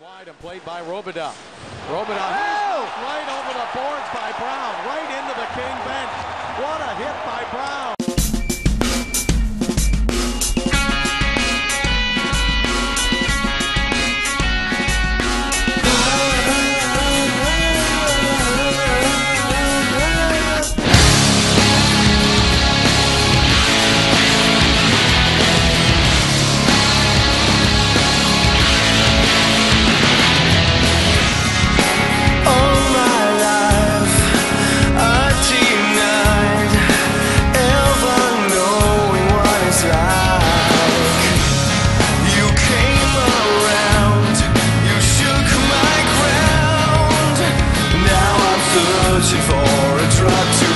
wide and played by Robidas. Robidas oh! right over the boards by Brown, right into the King bench. What a hit by Brown. searching for a drug to